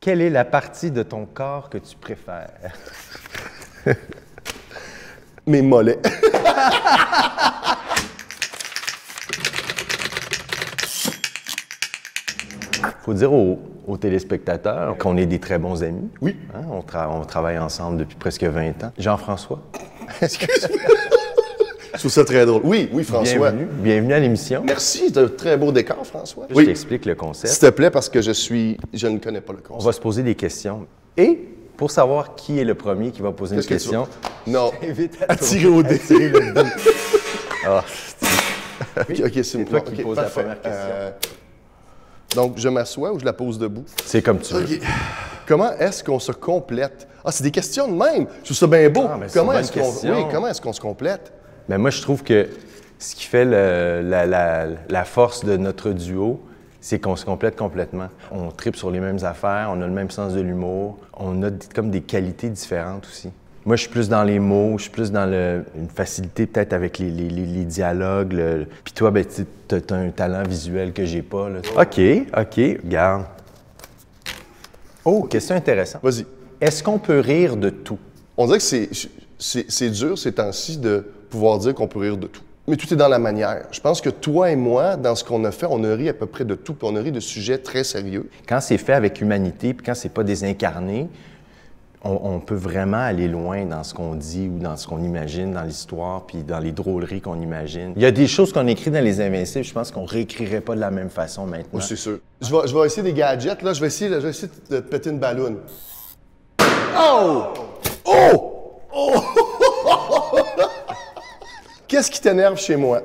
Quelle est la partie de ton corps que tu préfères? Mes mollets. faut dire aux, aux téléspectateurs qu'on est des très bons amis. Oui. Hein, On, tra- on travaille ensemble depuis presque 20 ans. Jean-François, Excuse-moi. Je trouve ça très drôle. Oui, oui, François. bienvenue. Bienvenue à l'émission. Merci, c'est un très beau décor, François. Je t'explique le concept. S'il te plaît, parce que je suis. Je ne connais pas le On concept. va se poser des questions. Et? Pour savoir qui est le premier qui va poser une Qu'est-ce que tu question, Non. À tirer au dé. Ah, Ok, ok, c'est toi qui ok, poses la première question. Euh, donc, je m'assois ou je la pose debout? c'est comme tu veux. Comment est-ce qu'on se complète? Ah, c'est des questions de même. Je trouve ça bien beau. Ah, est-ce qu'on question. oui, comment est-ce qu'on se complète? Mais moi, je trouve que ce qui fait le- la, la- la force de notre duo, c'est qu'on se complète complètement. On tripe sur les mêmes affaires, on a le même sens de l'humour, on a comme des qualités différentes aussi. Moi, je suis plus dans les mots, je suis plus dans le- une facilité peut-être avec les, les- les- les dialogues. le- Puis toi, ben, tu as, un talent visuel que j'ai pas. là. OK, OK, regarde. Oh, question intéressante. Vas-y. Est-ce qu'on peut rire de tout? On dirait que c'est, c'est, c'est dur ces temps-ci de pouvoir dire qu'on peut rire de tout. Mais tout est dans la manière. Je pense que toi et moi, dans ce qu'on a fait, on a ri à peu près de tout, puis on a ri de sujets très sérieux. Quand c'est fait avec humanité, puis quand c'est pas désincarné, on, on peut vraiment aller loin dans ce qu'on dit ou dans ce qu'on imagine dans l'histoire, puis dans les drôleries qu'on imagine. Il y a des choses qu'on écrit dans Les Invincibles, je pense qu'on réécrirait pas de la même façon maintenant. Oui, c'est sûr. Je vais, je vais essayer des gadgets. Là, je vais essayer, je vais essayer de te péter une balloune. Oh! Oh! Oh! Qu'est-ce qui t'énerve chez moi?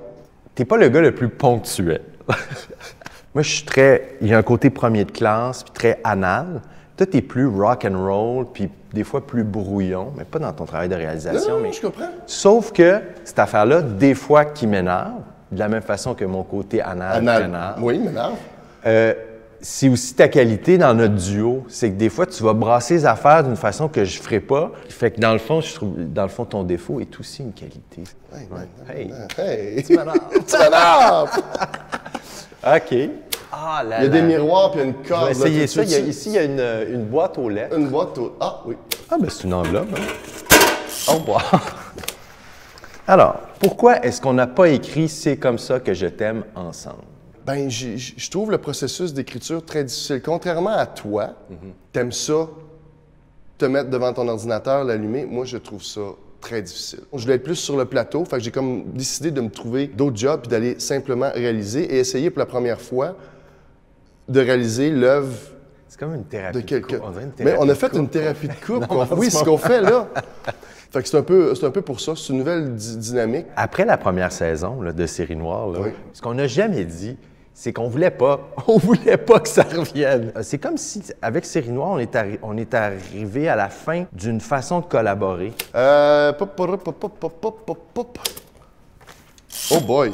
T'es pas le gars le plus ponctuel. Moi, je suis très. Il y a un côté premier de classe, puis très anal. Toi, t'es plus rock and roll, puis des fois plus brouillon, mais pas dans ton travail de réalisation. Non, non, mais... je comprends. Sauf que cette affaire-là, des fois, qui m'énerve, de la même façon que mon côté anal, Anal. m'énerve, Oui, m'énerve. euh, c'est aussi ta qualité dans notre duo. C'est que des fois, tu vas brasser les affaires d'une façon que je ferais pas. Fait que dans le fond, je trouve, dans le fond, ton défaut est aussi une qualité. Ouais. Hey. Hey! Tu m'énerves. Tu m'énerves! OK. Ah là Il y a des miroirs puis il y a une Je corde. vais là. essayer Tu- ça. tu- Il y a- tu- ici, il y a une, une boîte aux lettres. Une boîte au... Ah, oui. Ah, ben c'est une enveloppe. Hein? Au revoir. Alors, pourquoi est-ce qu'on n'a pas écrit C'est comme ça que je t'aime ensemble? Ben, je trouve le processus d'écriture très difficile. Contrairement à toi, t'aimes ça, te mettre devant ton ordinateur, l'allumer. Moi, je trouve ça très difficile. Je voulais être plus sur le plateau, fait que j'ai comme décidé de me trouver d'autres jobs puis d'aller simplement réaliser et essayer pour la première fois de réaliser l'œuvre C'est comme une thérapie. de quelqu'un. couple. On Mais a de fait une thérapie de couple. Non, oui, ce qu'on fait là. Fait que c'est un peu, c'est un peu pour ça. C'est une nouvelle dy- dynamique. Après la première saison là, de Série Noire, là, Oui. ce qu'on n'a jamais dit, c'est qu'on voulait pas. On voulait pas que ça revienne. Euh, c'est comme si, avec Série Noire, on est, arrivé à la fin d'une façon de collaborer. Oh boy!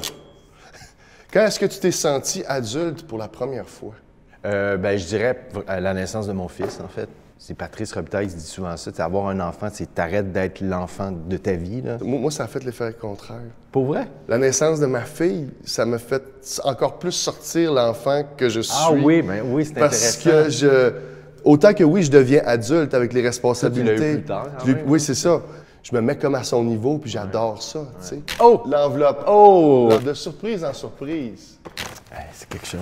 Quand est-ce que tu t'es senti adulte pour la première fois? Euh, ben, je dirais à la naissance de mon fils, en fait. C'est Patrice Robitaille qui dit souvent ça. c'est avoir un enfant, c'est t'arrêtes d'être l'enfant de ta vie. Là. Moi, moi, ça a fait l'effet contraire. Pour vrai? La naissance de ma fille, ça m'a fait encore plus sortir l'enfant que je suis. Ah oui, ben oui, c'est Parce intéressant. que je. Autant que oui, je deviens adulte avec les responsabilités. Tu eu plus tard. Oui, c'est ça. Je me mets comme à son niveau, puis j'adore ça. tu sais. Oh! L'enveloppe. Oh! De surprise en surprise. Hey, c'est quelque chose.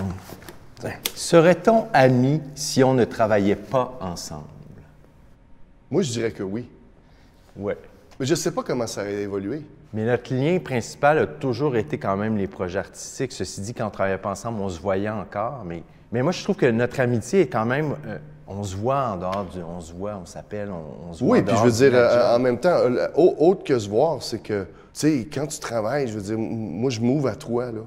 Serait-on amis si on ne travaillait pas ensemble? Moi, je dirais que oui. Ouais. Mais je sais pas comment ça a évolué. Mais notre lien principal a toujours été quand même les projets artistiques. Ceci dit, quand on travaillait pas ensemble, on se voyait encore. Mais, mais moi, je trouve que notre amitié est quand même. euh, on se voit en dehors du. On se voit, on s'appelle, on, on se voit. Oui, puis je veux dire, euh, en même temps, euh, au- autre que se voir, c'est que, tu sais, quand tu travailles, je veux dire, moi, je m'ouvre à toi, là.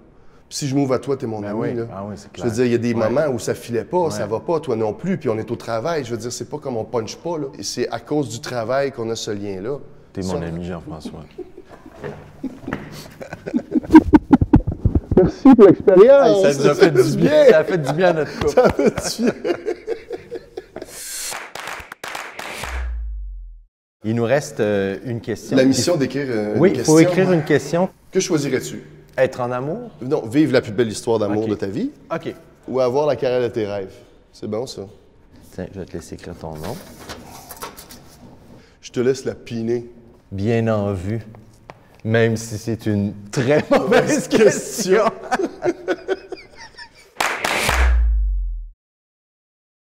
Si je m'ouvre à toi, t'es mon ami, oui. là. Ah oui, c'est Je clair. veux dire, il y a des Ouais. moments où ça filait pas, ça va pas, toi non plus, puis on est au travail. Je veux dire, c'est pas comme on punch pas, là. C'est à cause du travail qu'on a ce lien-là. T'es Ça- mon ami, Jean-François. Merci pour l'expérience. ça nous a fait du bien. Ça a fait du bien à notre couple. Ça fait du bien. Il nous reste euh, une question. La mission d'écrire euh, Oui, une il faut écrire une question. Que choisirais-tu? Être en amour? Non, vivre la plus belle histoire d'amour de ta vie. OK. Ou avoir la carrière de tes rêves. C'est bon, ça. Tiens, je vais te laisser écrire ton nom. Je te laisse la piner. Bien en vue. Même si c'est une très mauvaise question.